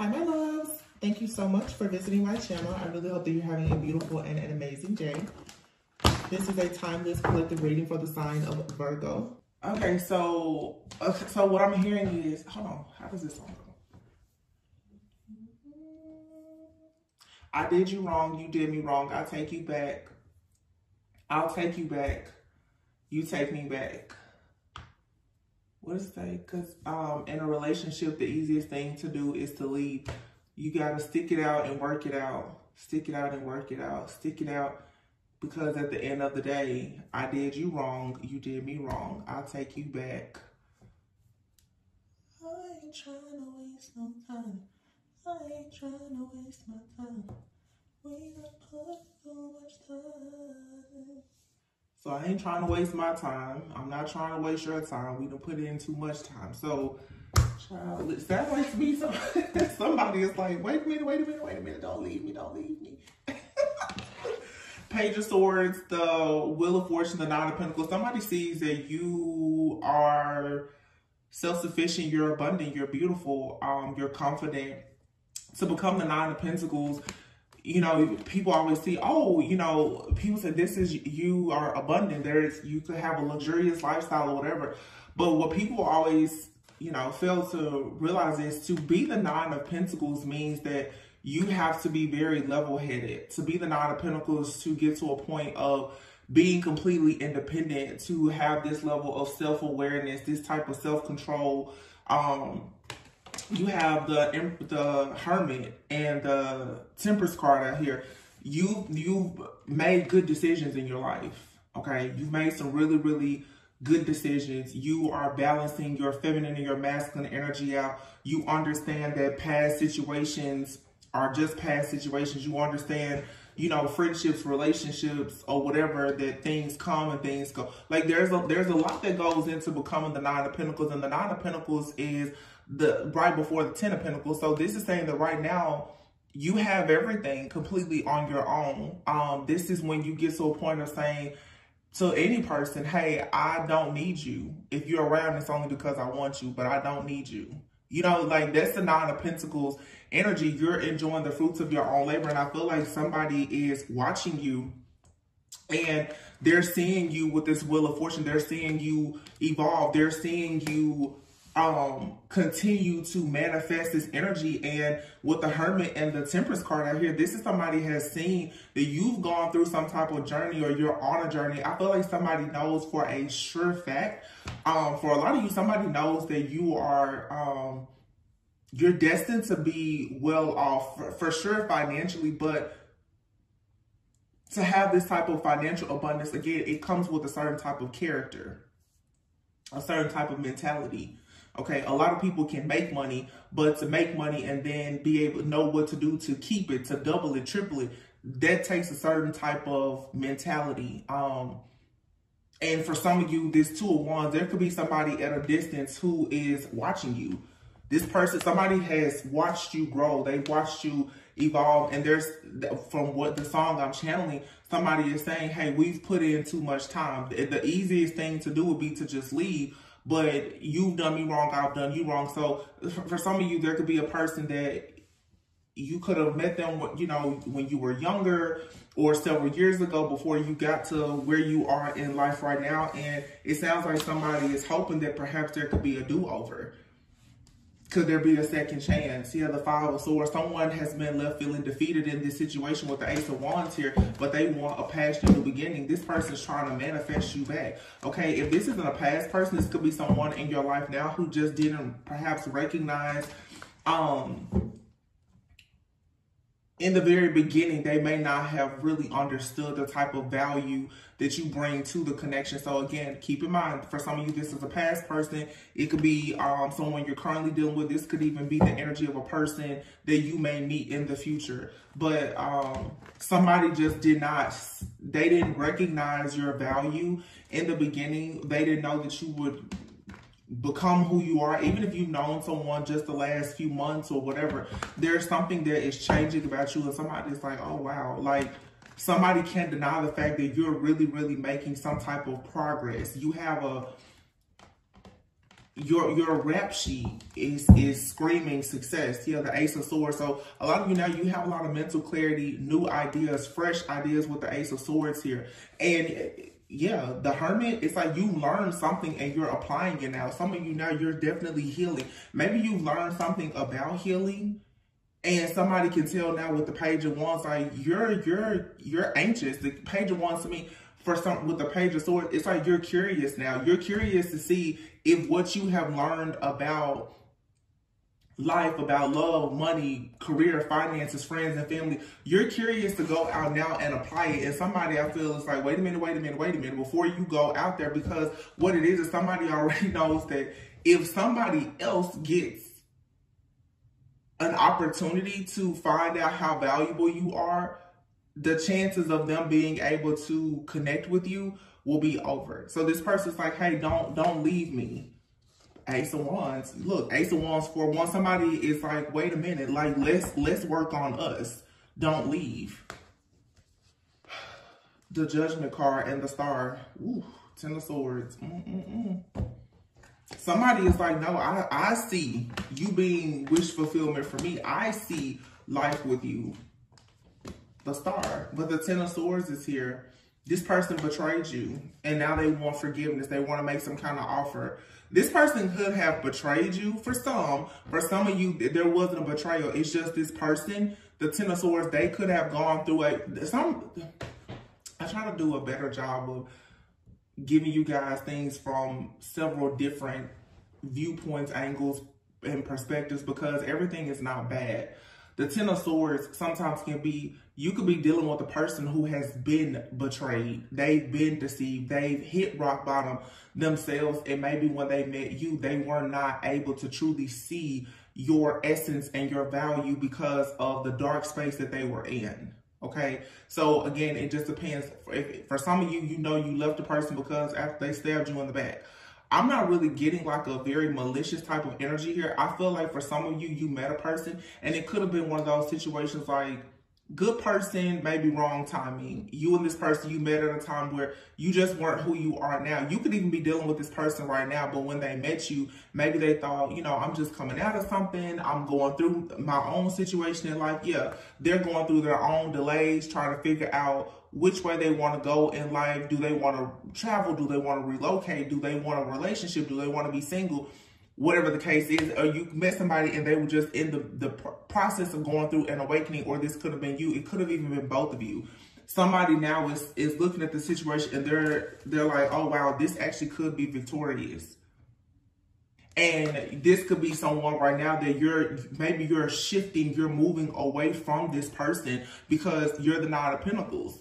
Hi, my loves. Thank you so much for visiting my channel. I really hope that you're having a beautiful and an amazing day. This is a timeless collective reading for the sign of Virgo. Okay, so uh, so what I'm hearing is, hold on, how does this song go? I did you wrong, you did me wrong, I take you back. I'll take you back. You take me back. What it say? Because um, in a relationship, the easiest thing to do is to leave. You got to stick it out and work it out. Stick it out and work it out. Stick it out because at the end of the day, I did you wrong. You did me wrong. I'll take you back. I ain't trying to waste no time. I ain't trying to waste my time. We put so much time. So I ain't trying to waste my time. I'm not trying to waste your time. We done put in too much time. So, child, like to me some, somebody is like, wait a minute, wait a minute, wait a minute. Don't leave me, don't leave me. Page of Swords, the Wheel of Fortune, the Nine of Pentacles. Somebody sees that you are self-sufficient, you're abundant, you're beautiful, um, you're confident. To become the Nine of Pentacles, you know, people always see, oh, you know, people say this is you are abundant. There's you could have a luxurious lifestyle or whatever. But what people always, you know, fail to realize is to be the nine of pentacles means that you have to be very level-headed. To be the nine of pentacles to get to a point of being completely independent, to have this level of self-awareness, this type of self-control, um, you have the the hermit and the temperance card out here. You you've made good decisions in your life okay? You've made some really really good decisions. You are balancing your feminine and your masculine energy out. You understand that past situations are just past situations. You understand you know friendships relationships or whatever that things come and things go. Like there's a there's a lot that goes into becoming the nine of pentacles and the nine of pentacles is the right before the Ten of Pentacles. So this is saying that right now you have everything completely on your own. Um, this is when you get to a point of saying to any person, hey, I don't need you. If you're around, it's only because I want you, but I don't need you. You know, like that's the Nine of Pentacles energy. You're enjoying the fruits of your own labor. And I feel like somebody is watching you and they're seeing you with this wheel of fortune. They're seeing you evolve. They're seeing you um continue to manifest this energy. And with the hermit and the temperance card out here this is somebody has seen that you've gone through some type of journey or you're on a journey. I feel like somebody knows for a sure fact um for a lot of you somebody knows that you are um you're destined to be well off for, for sure financially but to have this type of financial abundance again it comes with a certain type of character a certain type of mentality Okay, a lot of people can make money, but to make money and then be able to know what to do to keep it, to double it, triple it, that takes a certain type of mentality. Um, and for some of you, this two of wands, there could be somebody at a distance who is watching you. This person, somebody has watched you grow. They've watched you evolve. And there's, from what the song I'm channeling, somebody is saying, hey, we've put in too much time. The easiest thing to do would be to just leave but you've done me wrong, I've done you wrong. So for some of you, there could be a person that you could have met them, you know, when you were younger or several years ago before you got to where you are in life right now. And it sounds like somebody is hoping that perhaps there could be a do-over could there be a second chance? Yeah, the Five of Swords. Someone has been left feeling defeated in this situation with the Ace of Wands here, but they want a past new beginning. This person's trying to manifest you back. Okay, if this isn't a past person, this could be someone in your life now who just didn't perhaps recognize um in the very beginning, they may not have really understood the type of value that you bring to the connection. So again, keep in mind, for some of you, this is a past person. It could be um, someone you're currently dealing with. This could even be the energy of a person that you may meet in the future. But um, somebody just did not, they didn't recognize your value in the beginning. They didn't know that you would become who you are, even if you've known someone just the last few months or whatever, there's something that is changing about you and somebody's like, oh wow, like somebody can't deny the fact that you're really, really making some type of progress. You have a your your rap sheet is is screaming success. Yeah, the Ace of Swords. So a lot of you now you have a lot of mental clarity, new ideas, fresh ideas with the Ace of Swords here. And yeah, the Hermit, it's like you learned something and you're applying it now. Some of you now you're definitely healing. Maybe you learned something about healing and somebody can tell now with the page of wands, like you're you're you're anxious. The page of wands to me, for some with the page of swords, it's like you're curious now. You're curious to see if what you have learned about life, about love, money, career, finances, friends, and family, you're curious to go out now and apply it. And somebody I feel is like, wait a minute, wait a minute, wait a minute, before you go out there, because what it is is somebody already knows that if somebody else gets an opportunity to find out how valuable you are, the chances of them being able to connect with you will be over. So this person's like, hey, don't don't leave me. Ace of Wands. Look, Ace of Wands for one somebody is like, wait a minute, like let's let's work on us. Don't leave. The Judgment card and the Star. Ooh, Ten of Swords. Mm -mm -mm. Somebody is like, no, I, I see you being wish fulfillment for me. I see life with you. The star. But the Ten of Swords is here. This person betrayed you. And now they want forgiveness. They want to make some kind of offer. This person could have betrayed you for some. For some of you, there wasn't a betrayal. It's just this person, the Ten of Swords, they could have gone through a... Some, I try to do a better job of giving you guys things from several different viewpoints, angles, and perspectives because everything is not bad. The Ten of Swords sometimes can be, you could be dealing with a person who has been betrayed. They've been deceived. They've hit rock bottom themselves. And maybe when they met you, they were not able to truly see your essence and your value because of the dark space that they were in. Okay, so again, it just depends. If, for some of you, you know you left the person because after they stabbed you in the back. I'm not really getting like a very malicious type of energy here. I feel like for some of you, you met a person and it could have been one of those situations like good person, maybe wrong timing. You and this person you met at a time where you just weren't who you are now. You could even be dealing with this person right now, but when they met you, maybe they thought, you know, I'm just coming out of something. I'm going through my own situation in life. Yeah, they're going through their own delays, trying to figure out which way they want to go in life. Do they want to travel? Do they want to relocate? Do they want a relationship? Do they want to be single? Whatever the case is, or you met somebody and they were just in the, the process of going through an awakening, or this could have been you. It could have even been both of you. Somebody now is, is looking at the situation and they're, they're like, oh, wow, this actually could be victorious. And this could be someone right now that you're, maybe you're shifting, you're moving away from this person because you're the Nine of Pentacles.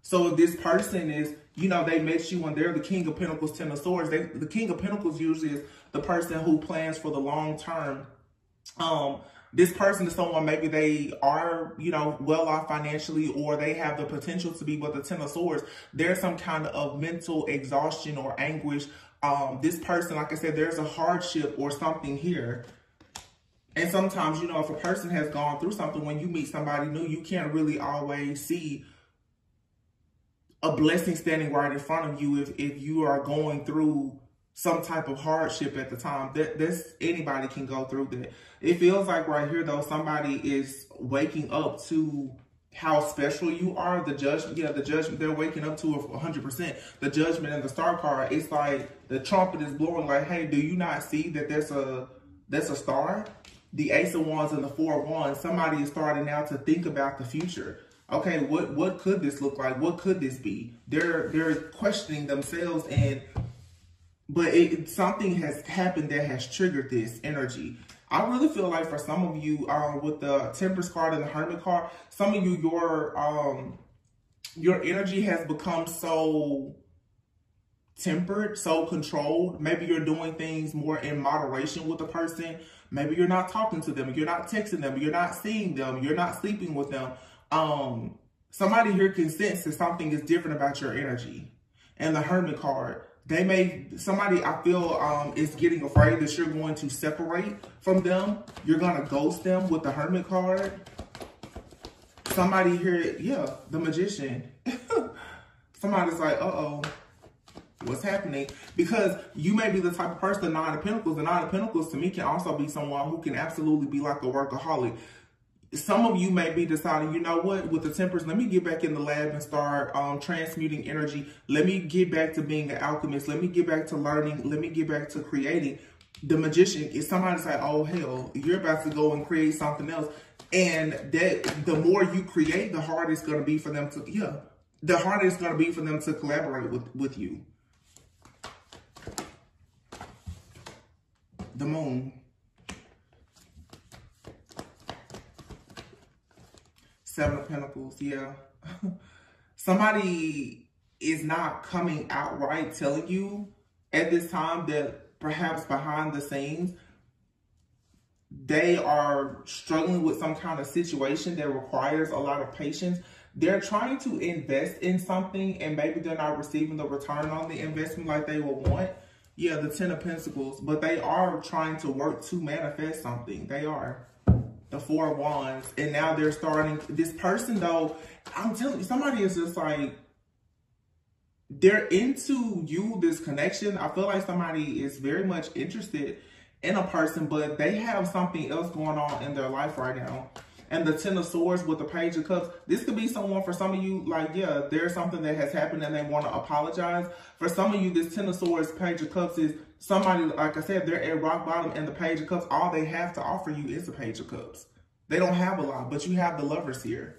So this person is, you know, they met you and they're the King of Pentacles, Ten of Swords. They, the King of Pentacles usually is the person who plans for the long term. Um, this person is someone maybe they are, you know, well off financially or they have the potential to be with the Ten of Swords. There's some kind of mental exhaustion or anguish. Um, this person, like I said, there's a hardship or something here. And sometimes, you know, if a person has gone through something, when you meet somebody new, you can't really always see a blessing standing right in front of you if, if you are going through some type of hardship at the time. That this anybody can go through that. It feels like right here though, somebody is waking up to how special you are. The judgment, yeah, the judgment, they're waking up to it 100%. The judgment and the star card, it's like the trumpet is blowing like, hey, do you not see that there's a, there's a star? The ace of wands and the four of wands, somebody is starting now to think about the future. Okay, what, what could this look like? What could this be? They're, they're questioning themselves and but it, something has happened that has triggered this energy. I really feel like for some of you, um, with the Temperance card and the Hermit card, some of you, your um, your energy has become so tempered, so controlled. Maybe you're doing things more in moderation with the person. Maybe you're not talking to them. You're not texting them. You're not seeing them. You're not sleeping with them. Um, somebody here can sense that something is different about your energy. And the Hermit card, they may, somebody I feel um, is getting afraid that you're going to separate from them. You're to ghost them with the Hermit card. Somebody here, yeah, the Magician. Somebody's like, uh-oh. What's happening? Because you may be the type of person, Nine of Pentacles. The Nine of Pentacles to me can also be someone who can absolutely be like a workaholic some of you may be deciding, you know what, with the tempers, let me get back in the lab and start um, transmuting energy. Let me get back to being an alchemist. Let me get back to learning. Let me get back to creating. The magician is somebody say, oh, hell, you're about to go and create something else. And that the more you create, the harder it's going to be for them to, yeah, the harder it's going to be for them to collaborate with, with you. The moon. Seven of Pentacles, yeah. Somebody is not coming outright telling you at this time that perhaps behind the scenes, they are struggling with some kind of situation that requires a lot of patience. They're trying to invest in something and maybe they're not receiving the return on the investment like they would want. Yeah, the Ten of Pentacles, but they are trying to work to manifest something. They are the four wands, and now they're starting. This person, though, I'm telling you, somebody is just like they're into you. This connection, I feel like somebody is very much interested in a person, but they have something else going on in their life right now. And the Ten of Swords with the Page of Cups, this could be someone for some of you, like, yeah, there's something that has happened and they want to apologize. For some of you, this Ten of Swords, Page of Cups is somebody, like I said, they're at rock bottom and the Page of Cups, all they have to offer you is the Page of Cups. They don't have a lot, but you have the lovers here.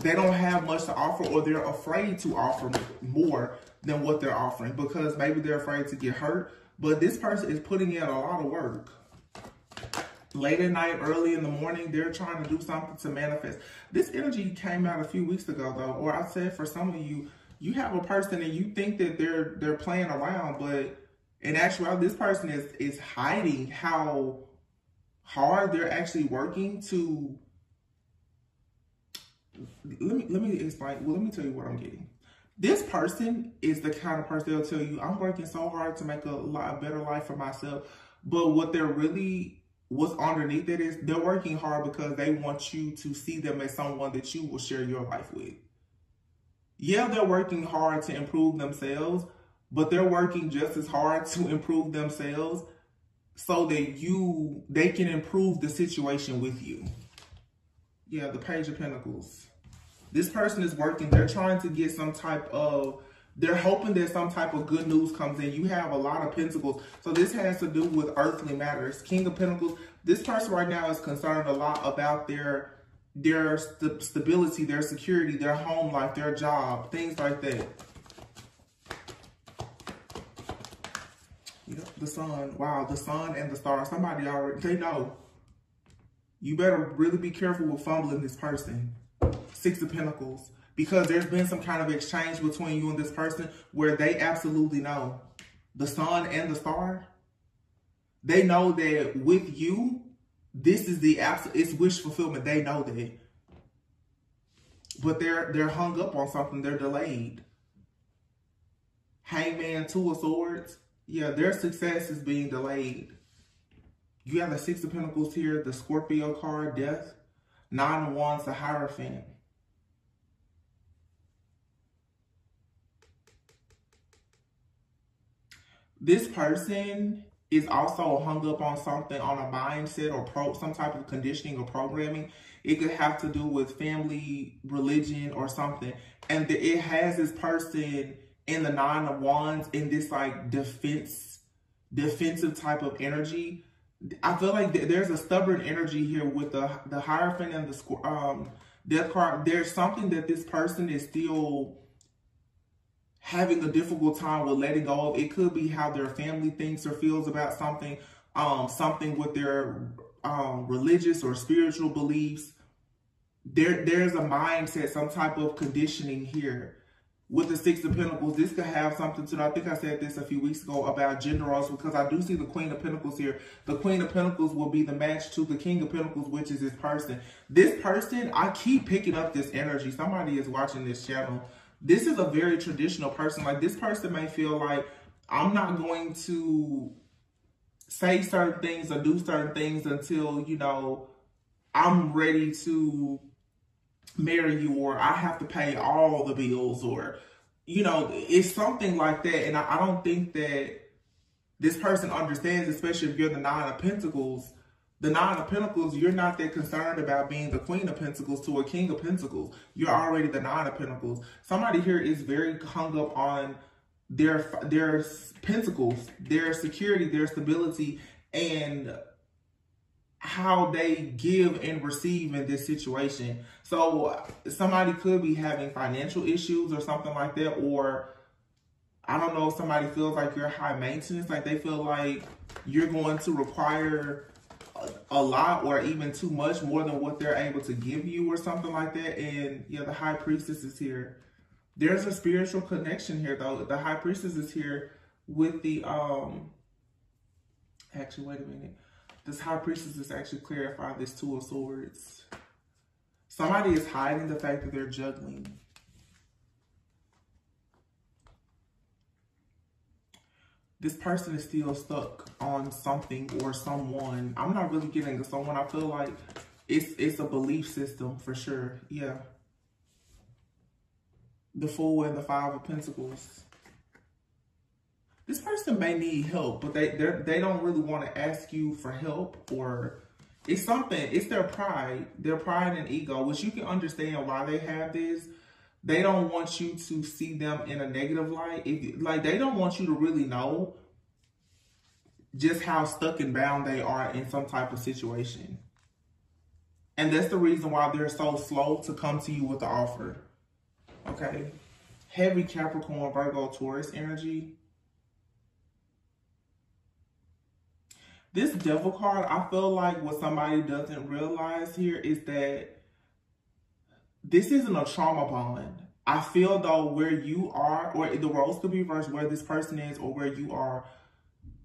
They don't have much to offer or they're afraid to offer more than what they're offering because maybe they're afraid to get hurt. But this person is putting in a lot of work late at night, early in the morning, they're trying to do something to manifest. This energy came out a few weeks ago though, or I said for some of you, you have a person and you think that they're they're playing around, but in actuality, this person is is hiding how hard they're actually working to let me let me explain well let me tell you what i'm getting this person is the kind of person they'll tell you i'm working so hard to make a, lot, a better life for myself but what they're really what's underneath it is they're working hard because they want you to see them as someone that you will share your life with. Yeah, they're working hard to improve themselves, but they're working just as hard to improve themselves so that you they can improve the situation with you. Yeah, the Page of Pentacles. This person is working. They're trying to get some type of they're hoping that some type of good news comes in. You have a lot of pentacles. So this has to do with earthly matters. King of Pentacles. This person right now is concerned a lot about their their st stability, their security, their home life, their job, things like that. Yep, the sun. Wow, the sun and the stars. Somebody already, they know. You better really be careful with fumbling this person. Six of Pentacles because there's been some kind of exchange between you and this person where they absolutely know the sun and the star. They know that with you, this is the absolute, it's wish fulfillment. They know that. But they're they're hung up on something. They're delayed. Hangman, Two of Swords. Yeah, their success is being delayed. You have the Six of Pentacles here, the Scorpio card, Death. Nine of Wands, the Hierophant. this person is also hung up on something on a mindset or pro some type of conditioning or programming. It could have to do with family, religion, or something. And it has this person in the nine of wands in this like defense, defensive type of energy. I feel like th there's a stubborn energy here with the the Hierophant and the um death card. There's something that this person is still having a difficult time with letting go of. It could be how their family thinks or feels about something, um, something with their um, religious or spiritual beliefs. There, there's a mindset, some type of conditioning here. With the Six of Pentacles, this could have something to, I think I said this a few weeks ago about gender roles because I do see the Queen of Pentacles here. The Queen of Pentacles will be the match to the King of Pentacles, which is this person. This person, I keep picking up this energy. Somebody is watching this channel this is a very traditional person. Like this person may feel like I'm not going to say certain things or do certain things until, you know, I'm ready to marry you or I have to pay all the bills or you know, it's something like that. And I, I don't think that this person understands, especially if you're the Nine of Pentacles. The Nine of Pentacles, you're not that concerned about being the Queen of Pentacles to a King of Pentacles. You're already the Nine of Pentacles. Somebody here is very hung up on their their pentacles, their security, their stability, and how they give and receive in this situation. So somebody could be having financial issues or something like that, or I don't know, if somebody feels like you're high maintenance, like they feel like you're going to require a, a lot or even too much more than what they're able to give you or something like that. And yeah, the high priestess is here. There's a spiritual connection here though. The high priestess is here with the, um, actually, wait a minute. This high priestess is actually clarifying this two of swords. Somebody is hiding the fact that they're juggling. This person is still stuck on something or someone. I'm not really getting someone. I feel like it's it's a belief system for sure. Yeah. The Fool and the Five of Pentacles this person may need help, but they they don't really want to ask you for help or it's something. It's their pride, their pride and ego, which you can understand why they have this. They don't want you to see them in a negative light. If like they don't want you to really know just how stuck and bound they are in some type of situation. And that's the reason why they're so slow to come to you with the offer. Okay. Heavy Capricorn, Virgo, Taurus energy This devil card, I feel like what somebody doesn't realize here is that this isn't a trauma bond. I feel though where you are, or the roles could be reversed, where this person is or where you are,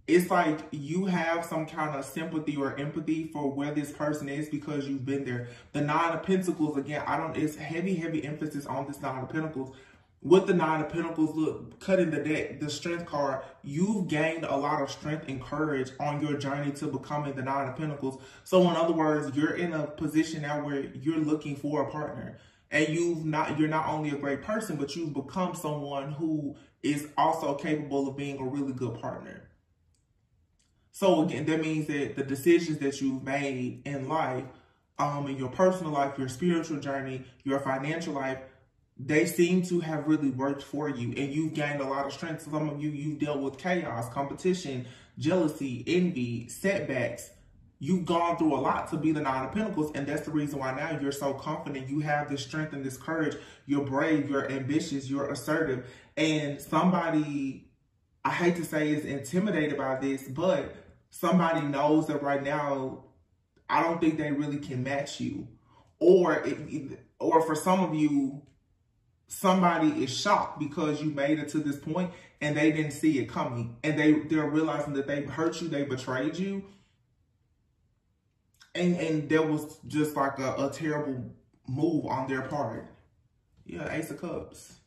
it's like you have some kind of sympathy or empathy for where this person is because you've been there. The Nine of Pentacles, again, I don't, it's heavy, heavy emphasis on this Nine of Pentacles with the nine of pentacles look cutting the deck the strength card you've gained a lot of strength and courage on your journey to becoming the nine of pentacles. So in other words you're in a position now where you're looking for a partner. And you've not you're not only a great person but you've become someone who is also capable of being a really good partner. So again that means that the decisions that you've made in life um in your personal life your spiritual journey your financial life they seem to have really worked for you and you've gained a lot of strength. Some of you, you've dealt with chaos, competition, jealousy, envy, setbacks. You've gone through a lot to be the Nine of Pentacles, and that's the reason why now you're so confident. You have this strength and this courage. You're brave, you're ambitious, you're assertive. And somebody, I hate to say, is intimidated by this, but somebody knows that right now, I don't think they really can match you. Or, it, or for some of you, somebody is shocked because you made it to this point and they didn't see it coming and they they're realizing that they hurt you they betrayed you and and there was just like a, a terrible move on their part yeah ace of cups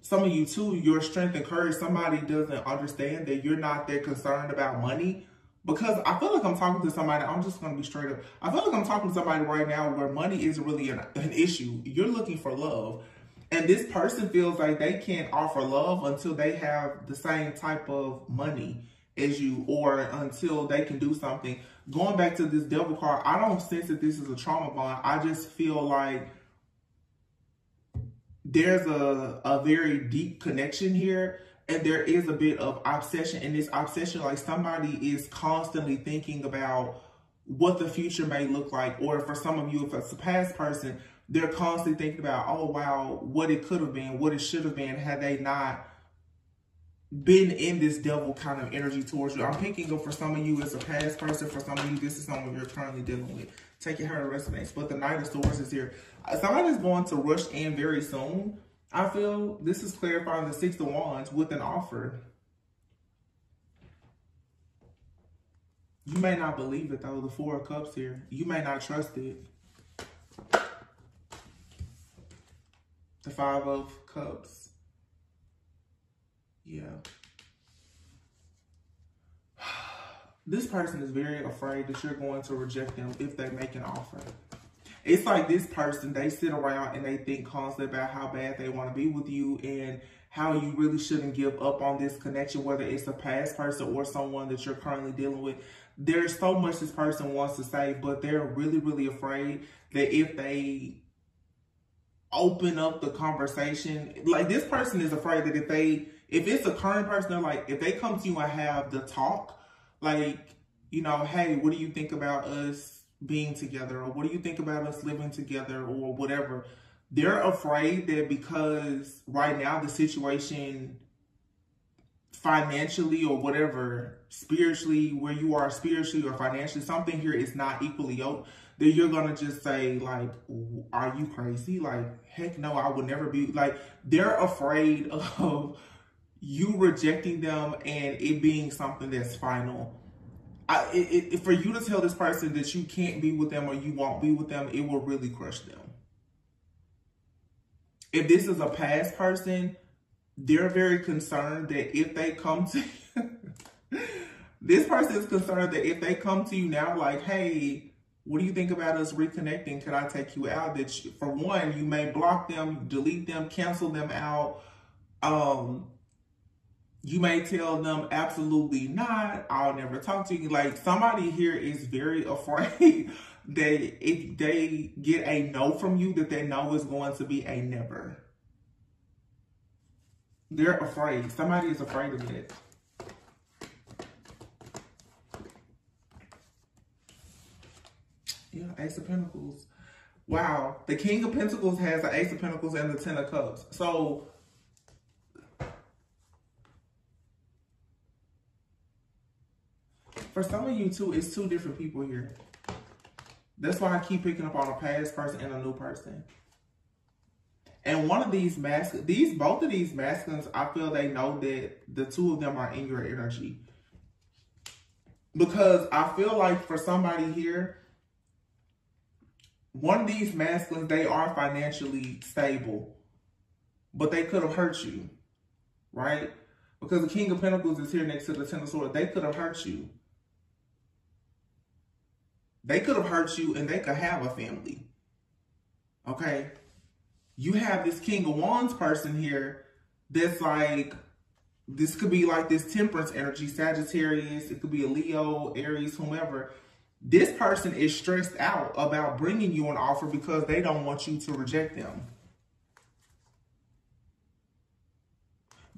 some of you too your strength and courage somebody doesn't understand that you're not that concerned about money because I feel like I'm talking to somebody, I'm just going to be straight up. I feel like I'm talking to somebody right now where money isn't really an, an issue. You're looking for love. And this person feels like they can't offer love until they have the same type of money as you or until they can do something. Going back to this devil card, I don't sense that this is a trauma bond. I just feel like there's a, a very deep connection here and there is a bit of obsession and this obsession like somebody is constantly thinking about what the future may look like or for some of you if it's a past person they're constantly thinking about, oh, wow, what it could have been, what it should have been had they not been in this devil kind of energy towards you. I'm picking up for some of you as a past person. For some of you, this is someone you're currently dealing with. Take it how it resonates. But the Knight of Swords is here. Uh, Somebody's going to rush in very soon. I feel this is clarifying the Six of Wands with an offer. You may not believe it though, the Four of Cups here. You may not trust it. The Five of Cups. Yeah. This person is very afraid that you're going to reject them if they make an offer. It's like this person, they sit around and they think constantly about how bad they want to be with you and how you really shouldn't give up on this connection, whether it's a past person or someone that you're currently dealing with. There's so much this person wants to say, but they're really, really afraid that if they open up the conversation, like this person is afraid that if they, if it's a current person, they're like, if they come to you and have the talk, like, you know, hey, what do you think about us being together? Or what do you think about us living together or whatever? they're afraid that because right now the situation financially or whatever, spiritually, where you are spiritually or financially, something here is not equally yoked, that you're to just say, like, are you crazy? Like, heck no, I would never be. Like, they're afraid of you rejecting them and it being something that's final. I, it, it, for you to tell this person that you can't be with them or you won't be with them, it will really crush them if this is a past person, they're very concerned that if they come to this person is concerned that if they come to you now like, hey, what do you think about us reconnecting? Could I take you out? That you, for one, you may block them, delete them, cancel them out. Um, you may tell them absolutely not. I'll never talk to you. Like somebody here is very afraid that if they get a no from you, that they know is going to be a never. They're afraid. Somebody is afraid of it. Yeah, Ace of Pentacles. Wow. The King of Pentacles has the Ace of Pentacles and the Ten of Cups. So, for some of you too, it's two different people here. That's why I keep picking up on a past person and a new person. And one of these masculines, these both of these masculines, I feel they know that the two of them are in your energy. Because I feel like for somebody here, one of these masculines, they are financially stable, but they could have hurt you, right? Because the King of Pentacles is here next to the Ten of Swords. They could have hurt you. They could have hurt you and they could have a family. Okay? You have this King of Wands person here that's like, this could be like this temperance energy, Sagittarius, it could be a Leo, Aries, whomever. This person is stressed out about bringing you an offer because they don't want you to reject them.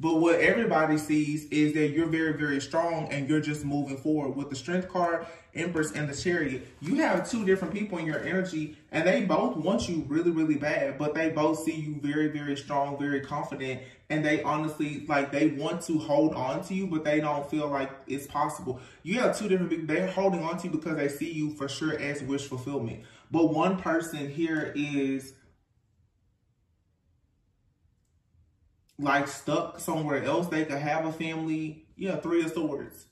But what everybody sees is that you're very, very strong and you're just moving forward. With the Strength card, Empress, and the Chariot, you have two different people in your energy and they both want you really, really bad, but they both see you very, very strong, very confident. And they honestly, like, they want to hold on to you, but they don't feel like it's possible. You have two different people. They're holding on to you because they see you for sure as wish fulfillment. But one person here is like stuck somewhere else. They could have a family. Yeah, three of swords.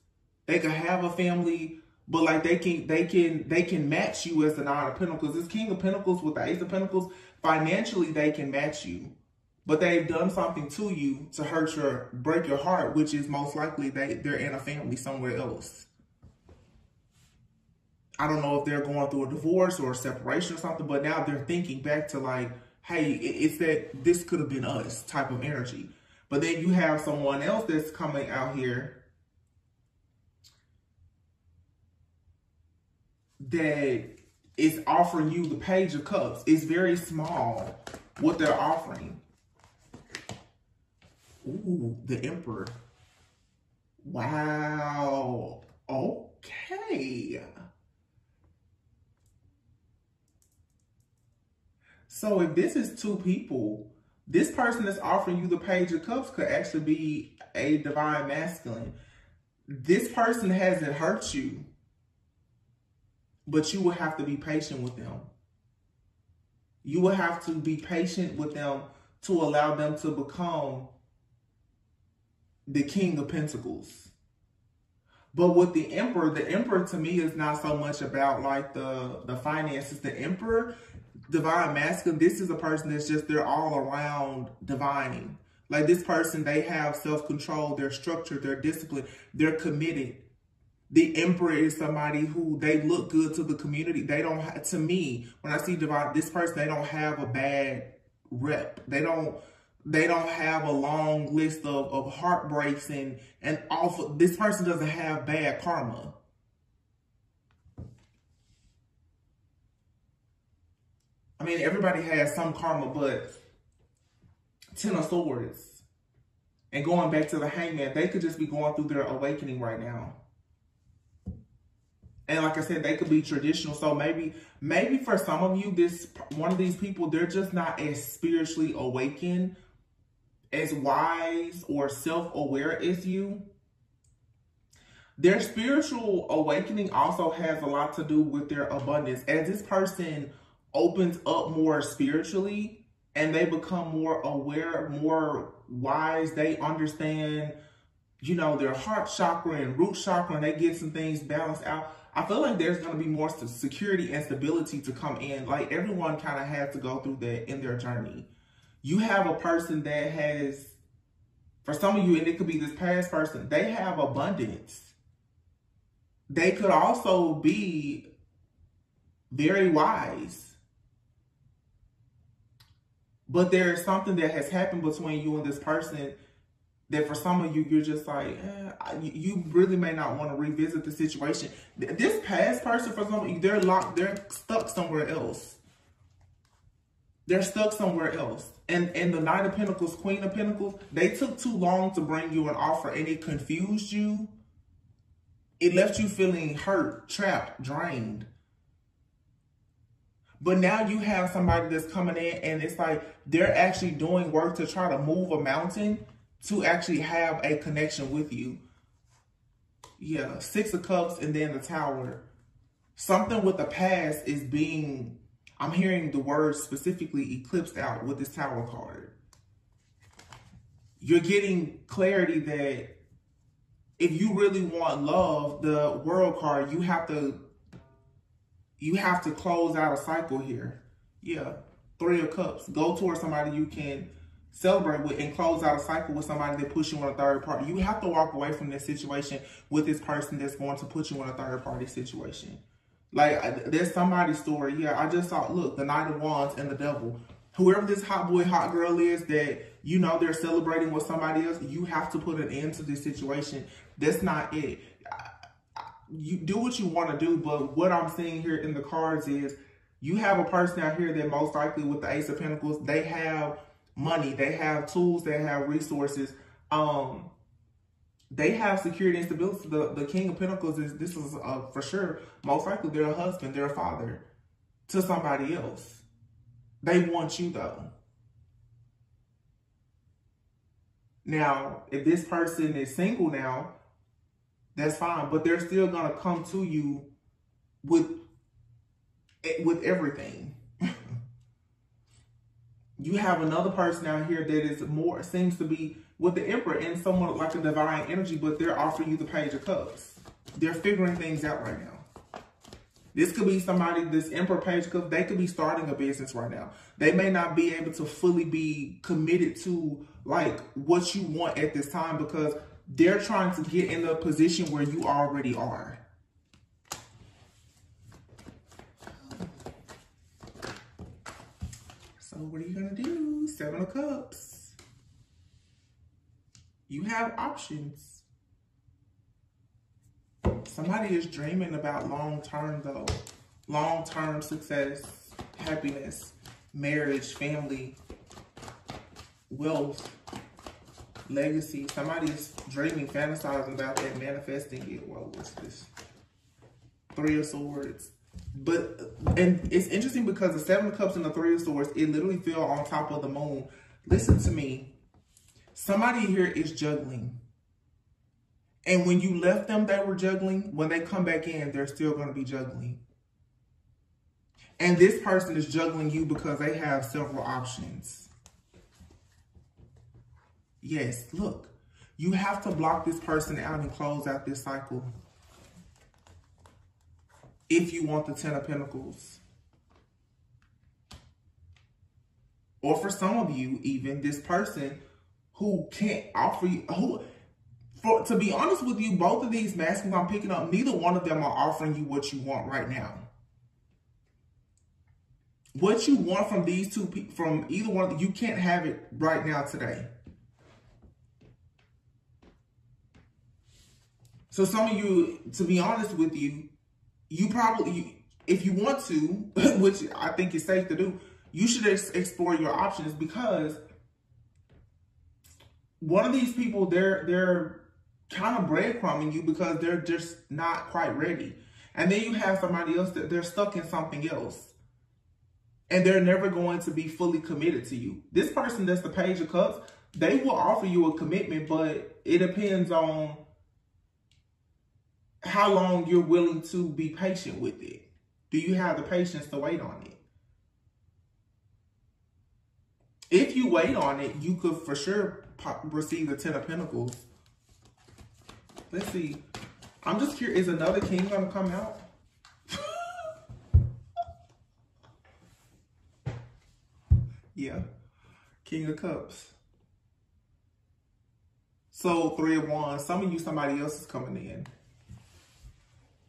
They could have a family, but like they can they can they can match you as the nine of pentacles. This king of pentacles with the ace of pentacles, financially they can match you. But they've done something to you to hurt your break your heart, which is most likely they, they're in a family somewhere else. I don't know if they're going through a divorce or a separation or something, but now they're thinking back to like, hey, it's that this could have been us type of energy. But then you have someone else that's coming out here that is offering you the page of cups. It's very small what they're offering. Ooh, the emperor. Wow. Okay. So if this is two people, this person that's offering you the page of cups could actually be a divine masculine. This person hasn't hurt you, but you will have to be patient with them. You will have to be patient with them to allow them to become the king of pentacles. But with the emperor, the emperor to me is not so much about like the, the finances. The emperor divine masculine, this is a person that's just, they're all around divining. Like this person, they have self-control, they're structured, they're disciplined, they're committed. The emperor is somebody who they look good to the community. They don't, to me, when I see divine, this person, they don't have a bad rep. They don't, they don't have a long list of, of heartbreaks and, and awful, this person doesn't have bad karma. I mean, everybody has some karma, but Ten of Swords and going back to the hangman, they could just be going through their awakening right now. And like I said, they could be traditional. So maybe, maybe for some of you, this one of these people, they're just not as spiritually awakened, as wise or self-aware as you. Their spiritual awakening also has a lot to do with their abundance. As this person opens up more spiritually and they become more aware, more wise, they understand, you know, their heart chakra and root chakra, and they get some things balanced out I feel like there's going to be more security and stability to come in. Like everyone kind of has to go through that in their journey. You have a person that has, for some of you, and it could be this past person, they have abundance. They could also be very wise. But there's something that has happened between you and this person that for some of you, you're just like, eh, you really may not want to revisit the situation. This past person, for some of you, they're locked, they're stuck somewhere else. They're stuck somewhere else. And, and the Knight of Pentacles, Queen of Pentacles, they took too long to bring you an offer and it confused you. It left you feeling hurt, trapped, drained. But now you have somebody that's coming in and it's like they're actually doing work to try to move a mountain to actually have a connection with you. Yeah, Six of Cups and then the Tower. Something with the past is being, I'm hearing the word specifically eclipsed out with this Tower card. You're getting clarity that if you really want love, the World card, you have to, you have to close out a cycle here. Yeah, Three of Cups. Go towards somebody you can celebrate with and close out a cycle with somebody that puts you on a third party. You have to walk away from this situation with this person that's going to put you in a third party situation. Like, there's somebody's story. Yeah, I just saw, look, the Knight of Wands and the Devil. Whoever this hot boy, hot girl is that, you know, they're celebrating with somebody else, you have to put an end to this situation. That's not it. You do what you want to do, but what I'm seeing here in the cards is you have a person out here that most likely with the Ace of Pentacles, they have money, they have tools, they have resources. Um, they have security and stability. The, the King of Pentacles is, this is uh, for sure, most likely they're a husband, they're a father to somebody else. They want you though. Now, if this person is single now, that's fine, but they're still going to come to you with eh, with everything you have another person out here that is more, seems to be with the Emperor and somewhat like a divine energy, but they're offering you the Page of Cups. They're figuring things out right now. This could be somebody, this Emperor Page Cups, they could be starting a business right now. They may not be able to fully be committed to like what you want at this time because they're trying to get in the position where you already are. So what are you to do? Seven of Cups. You have options. Somebody is dreaming about long-term though. Long-term success, happiness, marriage, family, wealth, legacy. Somebody's dreaming, fantasizing about that, manifesting it. Well, what's this? Three of Swords. But and it's interesting because the Seven of Cups and the Three of Swords, it literally fell on top of the moon. Listen to me. Somebody here is juggling. And when you left them, they were juggling. When they come back in, they're still going to be juggling. And this person is juggling you because they have several options. Yes, look. You have to block this person out and close out this cycle if you want the Ten of Pentacles. Or for some of you, even this person who can't offer you, who, for, to be honest with you, both of these masculines I'm picking up, neither one of them are offering you what you want right now. what you want from these two from either one, you can't have it right now today. So some of you, to be honest with you, you probably, if you want to, which I think is safe to do, you should explore your options because one of these people, they're they're kind of breadcrumbing you because they're just not quite ready. And then you have somebody else that they're stuck in something else. And they're never going to be fully committed to you. This person that's the page of cups, they will offer you a commitment, but it depends on how long you're willing to be patient with it. Do you have the patience to wait on it? If you wait on it, you could for sure receive the Ten of Pentacles. Let's see. I'm just curious, is another king going to come out? yeah. King of Cups. So, Three of Wands. Some of you, somebody else is coming in.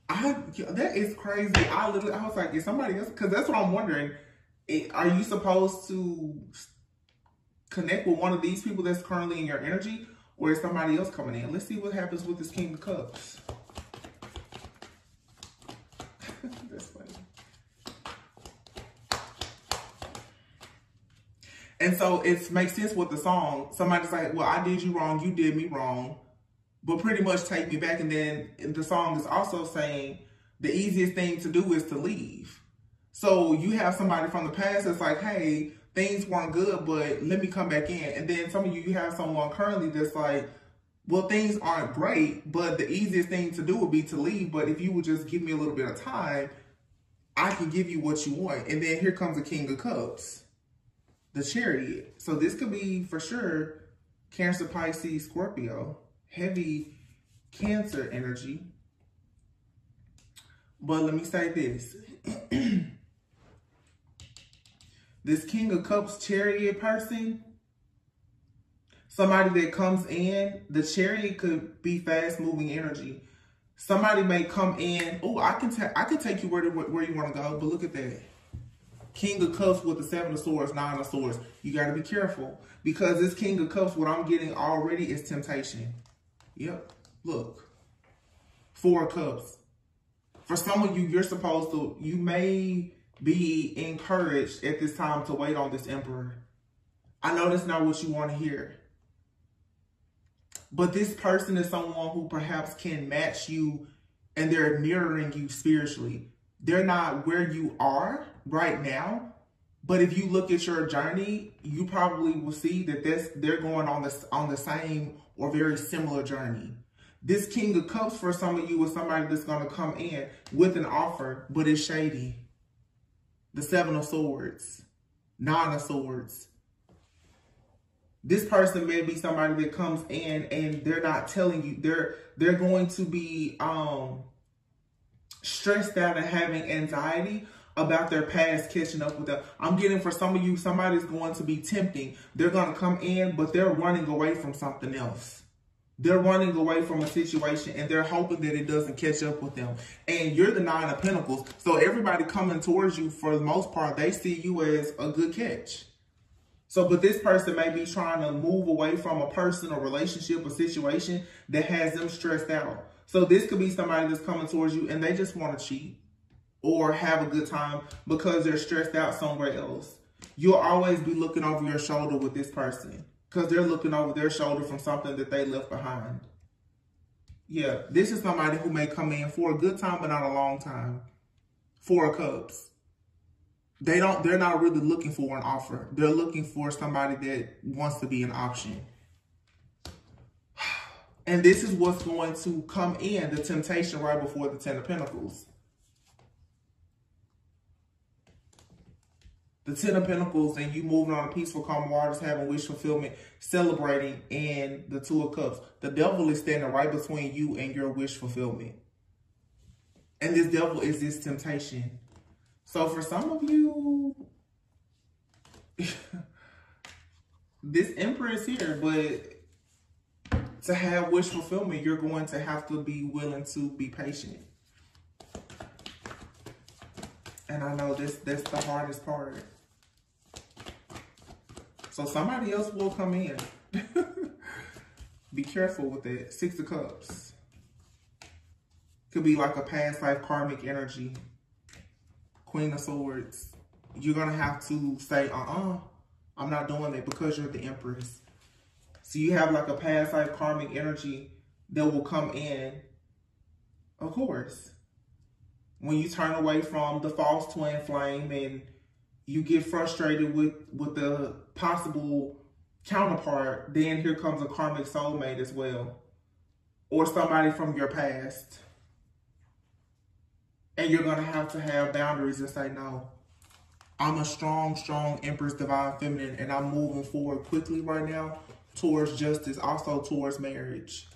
I that is crazy. I literally, I was like, is somebody else? Because that's what I'm wondering. It, are you supposed to connect with one of these people that's currently in your energy, or is somebody else coming in? Let's see what happens with this King of Cups. that's funny. And so it makes sense with the song. Somebody's like, well, I did you wrong. You did me wrong but pretty much take me back. And then the song is also saying the easiest thing to do is to leave. So you have somebody from the past that's like, hey, things weren't good, but let me come back in. And then some of you, you have someone currently that's like, well, things aren't great, but the easiest thing to do would be to leave. But if you would just give me a little bit of time, I can give you what you want. And then here comes the King of Cups, the Chariot. So this could be for sure Cancer, Pisces, Scorpio heavy cancer energy. But let me say this. this King of Cups chariot person, somebody that comes in, the chariot could be fast moving energy. Somebody may come in. Oh, I can I can take you where to, where you want to go. But look at that. King of Cups with the Seven of Swords, Nine of Swords. You got to be careful because this King of Cups, what I'm getting already is temptation. Yep. Look. Four cups. For some of you, you're supposed to, you may be encouraged at this time to wait on this emperor. I know that's not what you want to hear. But this person is someone who perhaps can match you and they're mirroring you spiritually. They're not where you are right now, but if you look at your journey, you probably will see that this, they're going on the, on the same or very similar journey. This King of Cups for some of you is somebody that's going to come in with an offer, but it's shady. The Seven of Swords, Nine of Swords. This person may be somebody that comes in and they're not telling you. They're they're going to be um stressed out and having anxiety about their past catching up with them. I'm getting for some of you, somebody's going to be tempting. They're going to come in, but they're running away from something else. They're running away from a situation and they're hoping that it doesn't catch up with them. And you're the nine of pentacles. So everybody coming towards you, for the most part, they see you as a good catch. So, but this person may be trying to move away from a person or relationship or situation that has them stressed out. So this could be somebody that's coming towards you and they just want to cheat or have a good time because they're stressed out somewhere else. You'll always be looking over your shoulder with this person because they're looking over their shoulder from something that they left behind. Yeah, this is somebody who may come in for a good time, but not a long time. Four cups. They don't, they're not really looking for an offer. They're looking for somebody that wants to be an option. And this is what's going to come in, the temptation right before the Ten of Pentacles. The Ten of Pentacles and you moving on a peaceful, calm waters, having wish fulfillment, celebrating, and the Two of Cups. The devil is standing right between you and your wish fulfillment. And this devil is this temptation. So for some of you, this emperor is here, but to have wish fulfillment, you're going to have to be willing to be patient. And I know this that's the hardest part. So somebody else will come in. Be careful with that. Six of Cups. Could be like a past life karmic energy. Queen of Swords. You're going to have to say, uh-uh, I'm not doing it because you're the Empress. So you have like a past life karmic energy that will come in, of course. When you turn away from the false twin flame and you get frustrated with, with the possible counterpart, then here comes a karmic soulmate as well. Or somebody from your past. And you're going to have to have boundaries and say, no, I'm a strong, strong Empress Divine Feminine, and I'm moving forward quickly right now towards justice, also towards marriage.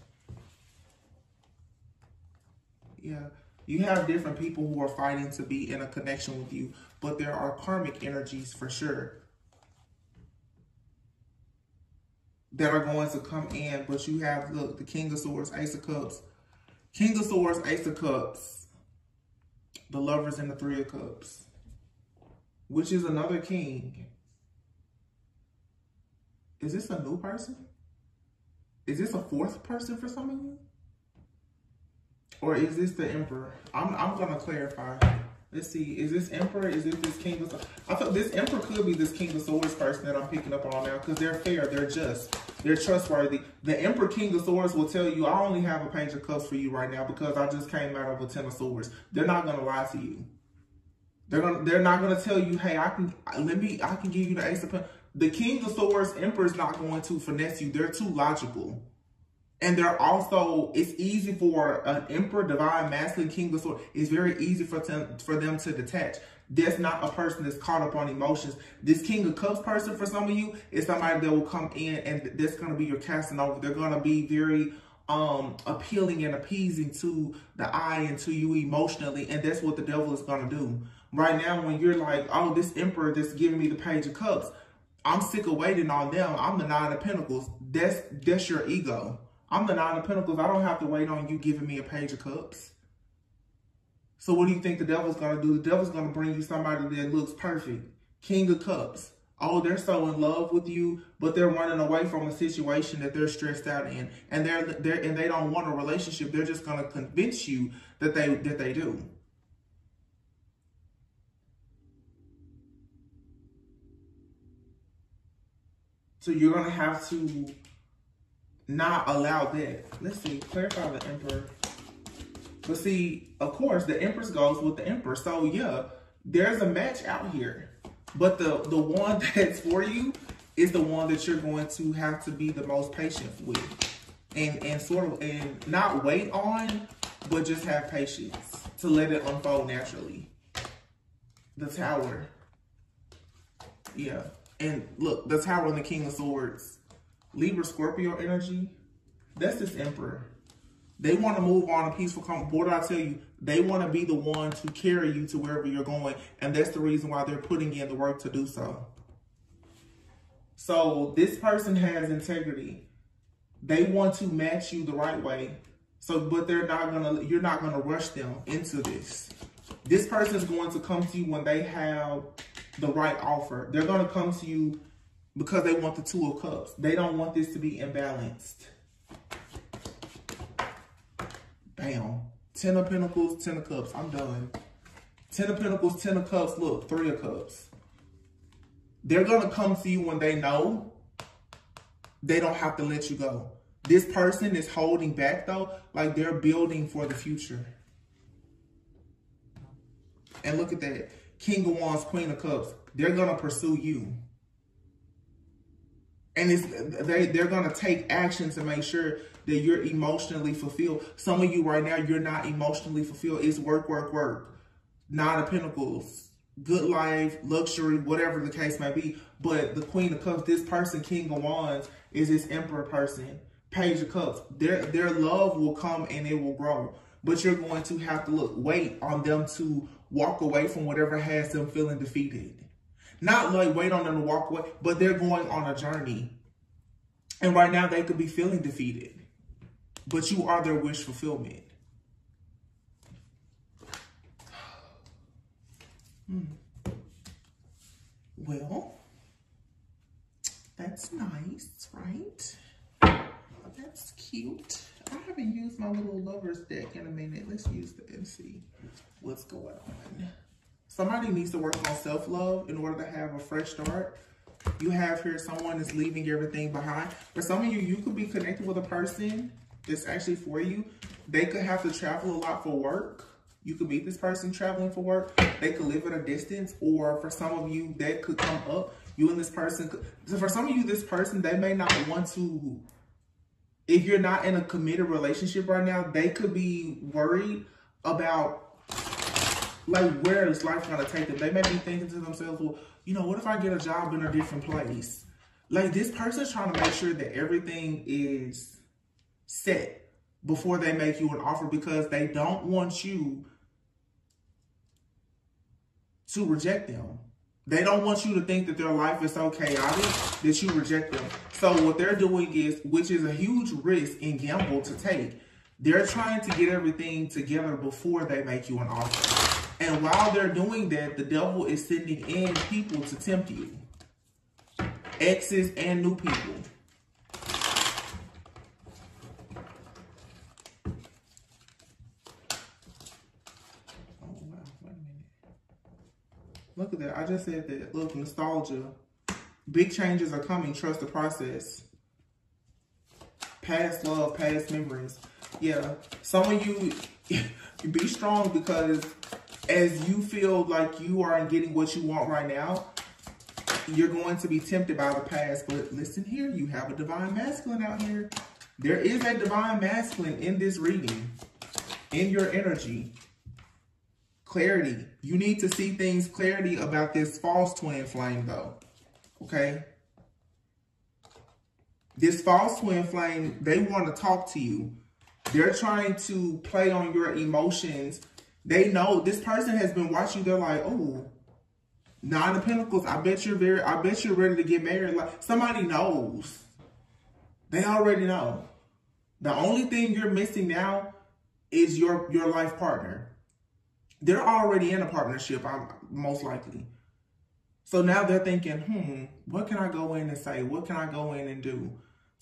Yeah. You have different people who are fighting to be in a connection with you, but there are karmic energies for sure that are going to come in. But you have, look, the King of Swords, Ace of Cups. King of Swords, Ace of Cups. The Lovers and the Three of Cups. Which is another king. Is this a new person? Is this a fourth person for some of you? Or is this the emperor? I'm, I'm going to clarify. Let's see. Is this emperor? Is this this king of Swords? I thought this emperor could be this king of swords person that I'm picking up on now because they're fair. They're just. They're trustworthy. The emperor king of swords will tell you, I only have a page of cups for you right now because I just came out of a ten of swords. They're not going to lie to you. They're gonna. They're not gonna tell you, hey, I can let me. I can give you the ace of The king of swords, emperor is not going to finesse you. They're too logical. And they're also, it's easy for an emperor, divine, masculine, king of swords. It's very easy for them, for them to detach. That's not a person that's caught up on emotions. This king of cups person for some of you is somebody that will come in and that's going to be your Casanova. They're going to be very um, appealing and appeasing to the eye and to you emotionally. And that's what the devil is going to do. Right now, when you're like, oh, this emperor that's giving me the page of cups, I'm sick of waiting on them. I'm the nine of pentacles. That's, that's your ego. I'm the nine of pentacles. I don't have to wait on you giving me a page of cups. So what do you think the devil's going to do? The devil's going to bring you somebody that looks perfect. King of cups. Oh, they're so in love with you, but they're running away from a situation that they're stressed out in. And they're, they're and they don't want a relationship. They're just going to convince you that they that they do. So you're going to have to not allow that. Let's see, clarify the emperor. But see, of course, the empress goes with the emperor. So yeah, there's a match out here. But the, the one that's for you is the one that you're going to have to be the most patient with. And, and sort of, and not wait on, but just have patience to let it unfold naturally. The tower. Yeah. And look, the tower and the king of swords Libra Scorpio energy, that's this emperor. They want to move on a peaceful, what did I tell you? They want to be the one to carry you to wherever you're going. And that's the reason why they're putting in the work to do so. So this person has integrity. They want to match you the right way. So, but they're not to, you're not to rush them into this. This person is going to come to you when they have the right offer. They're to come to you because they want the two of cups. They don't want this to be imbalanced. Bam. Ten of Pentacles, Ten of Cups. I'm done. Ten of Pentacles, Ten of Cups. Look, Three of Cups. They're going to come to you when they know they don't have to let you go. This person is holding back, though, like they're building for the future. And look at that. King of Wands, Queen of Cups. They're going to pursue you and it's they they're gonna take action to make sure that you're emotionally fulfilled. Some of you right now, you're not emotionally fulfilled. It's work, work, work. Nine of Pentacles, good life, luxury, whatever the case may be. But the Queen of Cups, this person, King of Wands, is this Emperor person. Page of Cups. Their their love will come and it will grow. But you're going to have to look, wait on them to walk away from whatever has them feeling defeated. Not like wait on them to walk away, but they're going on a journey. And right now they could be feeling defeated. But you are their wish fulfillment. Hmm. Well, that's nice, right? That's cute. I haven't used my little lover's deck in a minute. Let's use the and see what's going on. Somebody needs to work on self-love in order to have a fresh start. You have here someone is leaving everything behind. For some of you, you could be connected with a person that's actually for you. They could have to travel a lot for work. You could meet this person traveling for work. They could live at a distance. Or for some of you, that could come up. You and this person. Could, so for some of you, this person, they may not want to if you're not in a committed relationship right now, they could be worried about like where is life gonna take them. They may be thinking to themselves, well, you know, what if I get a job in a different place? Like this person's trying to make sure that everything is set before they make you an offer because they don't want you to reject them. They don't want you to think that their life is so chaotic that you reject them. So what they're doing is, which is a huge risk and gamble to take, they're trying to get everything together before they make you an offer. And while they're doing that, the devil is sending in people to tempt you. Exes and new people. Oh, wow. Wait a minute. Look at that. I just said that. Look, nostalgia. Big changes are coming. Trust the process. Past love, past memories. Yeah. Some of you, be strong because as you feel like you aren't getting what you want right now, you're going to be tempted by the past. But listen here, you have a divine masculine out here. There is a divine masculine in this reading, in your energy clarity. You need to see things clarity about this false twin flame though. Okay? This false twin flame, they want to talk to you. They're trying to play on your emotions. They know this person has been watching. They're like, oh, nine of pentacles. I bet you're very, I bet you're ready to get married. Like somebody knows. They already know. The only thing you're missing now is your, your life partner they're already in a partnership, I'm most likely. So now they're thinking, hmm, what can I go in and say? What can I go in and do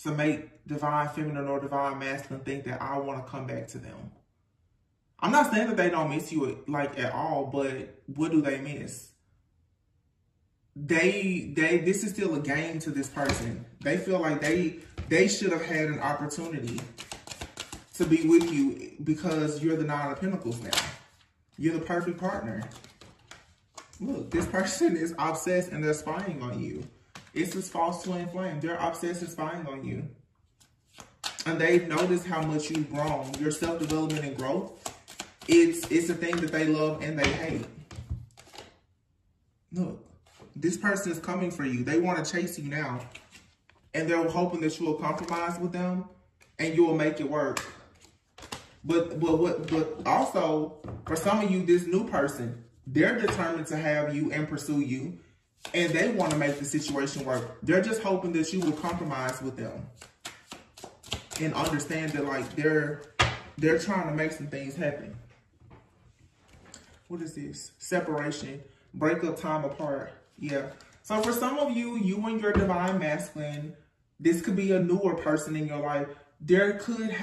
to make divine feminine or divine masculine think that I want to come back to them? I'm not saying that they don't miss you like at all, but what do they miss? They they this is still a game to this person. They feel like they they should have had an opportunity to be with you because you're the nine of pentacles now. You're the perfect partner. Look, this person is obsessed and they're spying on you. It's this false twin flame. They're obsessed and spying on you. And they've noticed how much you've grown. Your self-development and growth, it's, it's a thing that they love and they hate. Look, this person is coming for you. They want to chase you now. And they're hoping that you will compromise with them and you will make it work. But but what but also for some of you, this new person, they're determined to have you and pursue you, and they want to make the situation work. They're just hoping that you will compromise with them and understand that like they're they're trying to make some things happen. What is this? Separation, breakup time apart. Yeah. So for some of you, you and your divine masculine, this could be a newer person in your life there could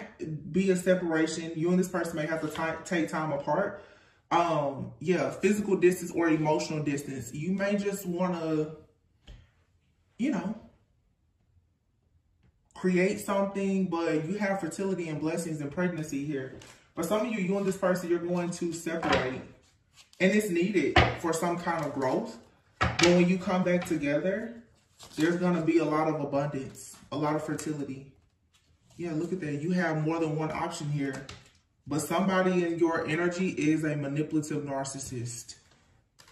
be a separation. You and this person may have to take time apart. Um, yeah, physical distance or emotional distance. You may just want to, you know, create something, but you have fertility and blessings and pregnancy here. For some of you, you and this person, you're going to separate. And it's needed for some kind of growth. But when you come back together, there's going to be a lot of abundance, a lot of fertility. Yeah, look at that. You have more than one option here. But somebody in your energy is a manipulative narcissist.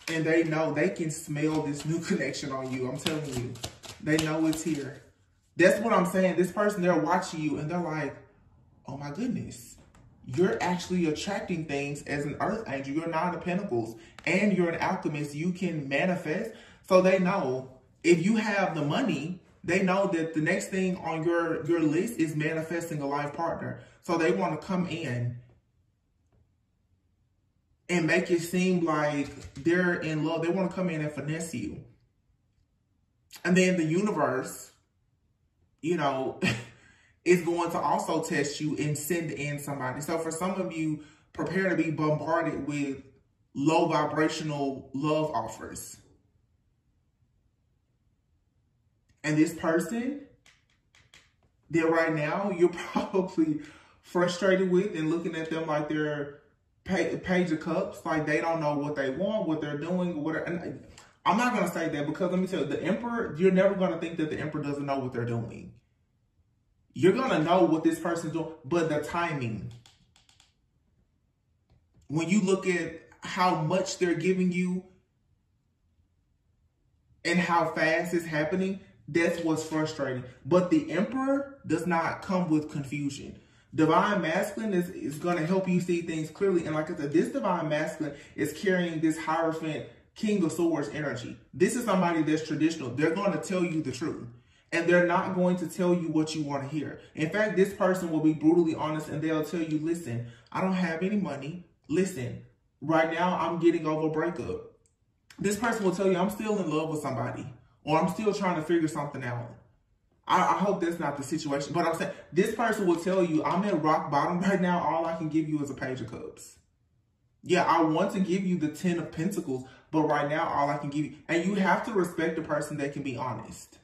And they know, they can smell this new connection on you. I'm telling you. They know it's here. That's what I'm saying. This person, they're watching you and they're like, oh my goodness. You're actually attracting things as an earth angel. You're nine of pentacles and you're an alchemist. You can manifest. So they know if you have the money, they know that the next thing on your, your list is manifesting a life partner. So they want to come in and make it seem like they're in love. They want to come in and finesse you. And then the universe, you know, is going to also test you and send in somebody. So for some of you, prepare to be bombarded with low vibrational love offers. And this person that right now you're probably frustrated with and looking at them like they're page of cups, like they don't know what they want, what they're doing, what. I'm not gonna say that because let me tell you, the emperor. You're never gonna think that the emperor doesn't know what they're doing. You're gonna know what this person's doing, but the timing. When you look at how much they're giving you and how fast it's happening, that's what's frustrating. But the emperor does not come with confusion. Divine masculine is, is going to help you see things clearly. And like I said, this divine masculine is carrying this Hierophant King of Swords energy. This is somebody that's traditional. They're going to tell you the truth. And they're not going to tell you what you want to hear. In fact, this person will be brutally honest and they'll tell you, listen, I don't have any money. Listen, right now I'm getting over a breakup. This person will tell you, I'm still in love with somebody or I'm still trying to figure something out. I, I, hope that's not the situation. But I'm saying this person will tell you, I'm at rock bottom right now. All I can give you is a page of cups. Yeah, I want to give you the 10 of pentacles, but right now all I can give you, and you have to respect the person that can be honest.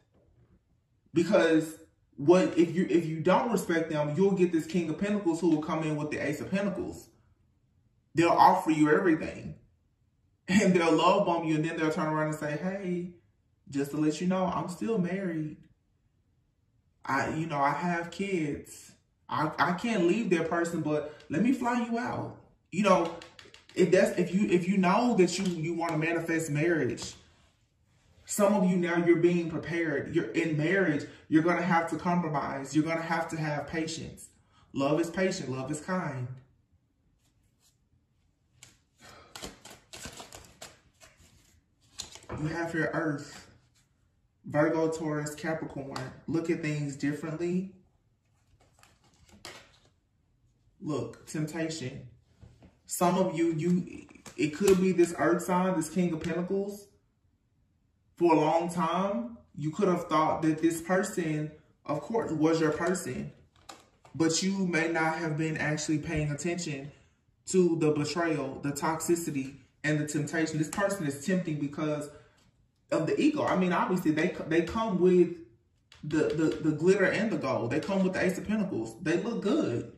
Because what if you if you don't respect them, you'll get this king of pentacles who will come in with the ace of pentacles. They'll offer you everything. And they'll love bomb you, and then they'll turn around and say, Hey, just to let you know, I'm still married. I, you know, I have kids. I, I can't leave that person, but let me fly you out. You know, if that's if you if you know that you you want to manifest marriage, some of you now you're being prepared. You're in marriage. You're gonna have to compromise. You're gonna have to have patience. Love is patient. Love is kind. You have your earth. Virgo, Taurus, Capricorn, look at things differently. Look, temptation. Some of you, you it could be this earth sign, this king of pentacles. For a long time, you could have thought that this person, of course, was your person. But you may not have been actually paying attention to the betrayal, the toxicity, and the temptation. This person is tempting because of the ego. I mean, obviously they they come with the, the the glitter and the gold. They come with the Ace of Pentacles. They look good.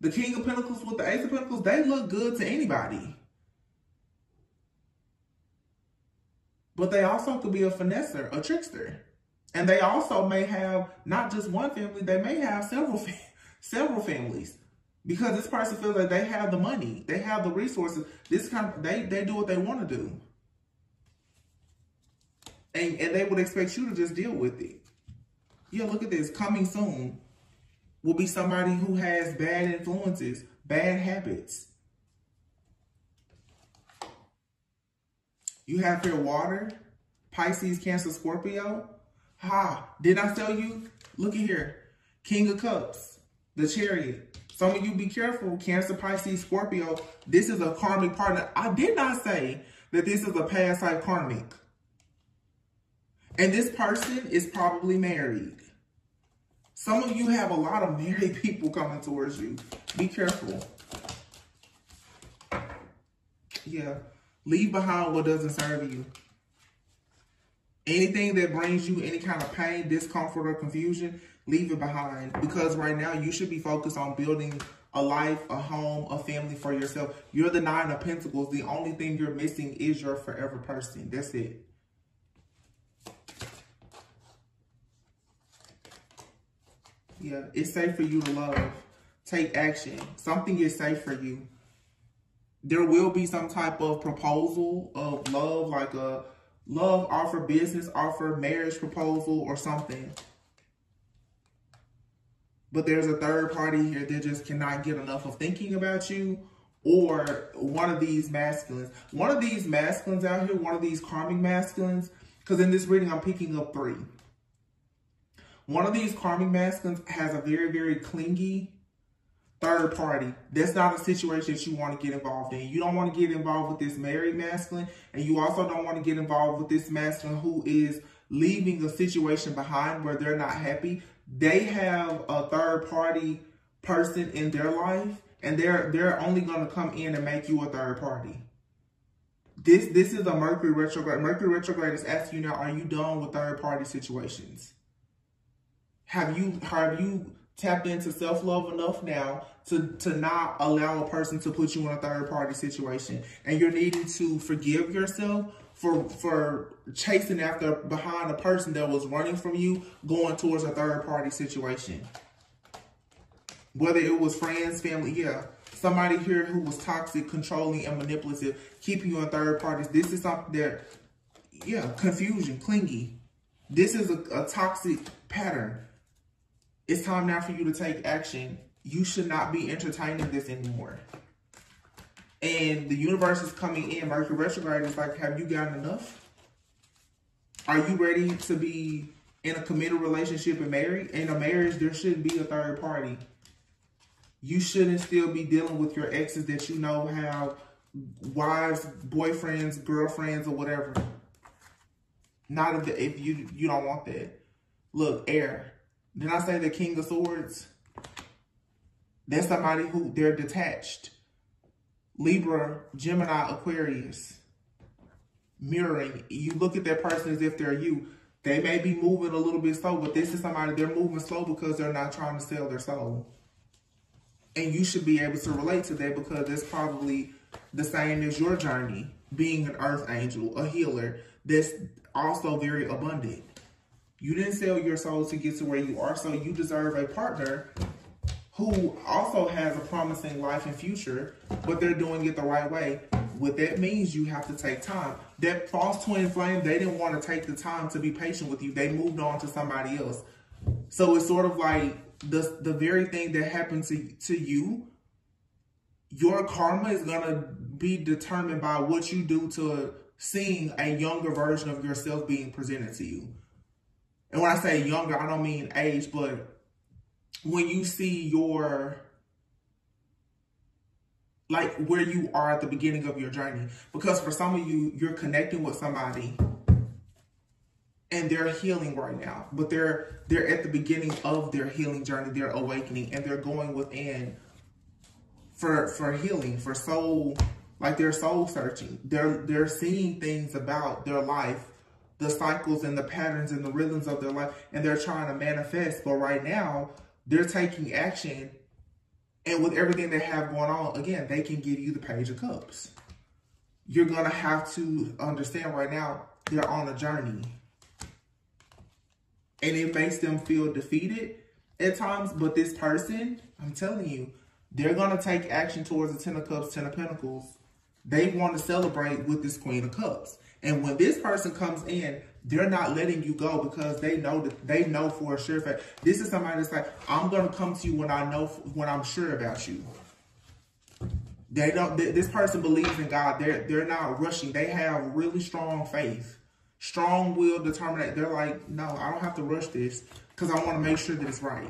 The King of Pentacles with the Ace of Pentacles, they look good to anybody. But they also could be a finesser, a trickster. And they also may have not just one family, they may have several several families. Because this person feels like they have the money, they have the resources. This kind of, they they do what they want to do. And, and they would expect you to just deal with it. Yeah, look at this. Coming soon will be somebody who has bad influences, bad habits. You have here water, Pisces, Cancer, Scorpio. Ha, did I tell you? Look at here. King of Cups, the Chariot. Some of you be careful, Cancer, Pisces, Scorpio. This is a karmic partner. I did not say that this is a past life karmic. And this person is probably married. Some of you have a lot of married people coming towards you. Be careful. Yeah. Leave behind what doesn't serve you. Anything that brings you any kind of pain, discomfort, or confusion, leave it behind. Because right now you should be focused on building a life, a home, a family for yourself. You're the nine of pentacles. The only thing you're missing is your forever person. That's it. Yeah, it's safe for you to love. Take action. Something is safe for you. There will be some type of proposal of love, like a love offer, business offer, marriage proposal, or something. But there's a third party here that just cannot get enough of thinking about you or one of these masculines. One of these masculines out here, one of these karmic masculines, because in this reading, I'm picking up three. One of these karmic masculines has a very, very clingy, third party. That's not a situation that you want to get involved in. You don't want to get involved with this married masculine, and you also don't want to get involved with this masculine who is leaving a situation behind where they're not happy. They have a third party person in their life, and they're they're only going to come in and make you a third party. This this is a Mercury retrograde. Mercury retrograde is asking you now, are you done with third party situations? Have you have you tapped into self-love enough now to to not allow a person to put you in a third party situation. And you're needing to forgive yourself for for chasing after behind a person that was running from you going towards a third party situation. Whether it was friends family yeah. Somebody here who was toxic controlling and manipulative keeping you in third parties. This is something that yeah confusion clingy. This is a, a toxic pattern it's time now for you to take action. You should not be entertaining this anymore. And the universe is coming in. Mercury retrograde is like, have you gotten enough? Are you ready to be in a committed relationship and married? In a marriage, there shouldn't be a third party. You shouldn't still be dealing with your exes that you know have wives, boyfriends, girlfriends, or whatever. Not if, the, if you you don't want that. Look, air. Did I say the King of Swords? That's somebody who they're detached. Libra, Gemini, Aquarius. Mirroring. You look at that person as if they're you. They may be moving a little bit slow, but this is somebody, they're moving slow because they're not trying to sell their soul. And you should be able to relate to that because it's probably the same as your journey, being an earth angel, a healer, that's also very abundant. You didn't sell your soul to get to where you are, so you deserve a partner who also has a promising life and future, but they're doing it the right way. What that means, you have to take time. That false twin flame, they didn't want to take the time to be patient with you. They moved on to somebody else. So it's sort of like the, the very thing that happened to, to you, your karma is going to be determined by what you do to seeing a younger version of yourself being presented to you. And when I say younger, I don't mean age, but when you see your like where you are at the beginning of your journey. Because for some of you, you're connecting with somebody and they're healing right now. But they're they're at the beginning of their healing journey, they're awakening and they're going within for for healing, for soul, like they're soul searching. They're they're seeing things about their life the cycles and the patterns and the rhythms of their life and they're trying to manifest. But right now, they're taking action. And with everything they have going on, again, they can give you the Page of Cups. You're going to have to understand right now, they're on a journey. And it makes them feel defeated at times. But this person, I'm telling you, they're going to take action towards the Ten of Cups, Ten of Pentacles. They want to celebrate with this Queen of Cups. And when this person comes in, they're not letting you go because they know that they know for a sure fact. This is somebody that's like, I'm gonna come to you when I know when I'm sure about you. They don't. This person believes in God. They're they're not rushing. They have really strong faith, strong will, determination. They're like, no, I don't have to rush this because I want to make sure that it's right.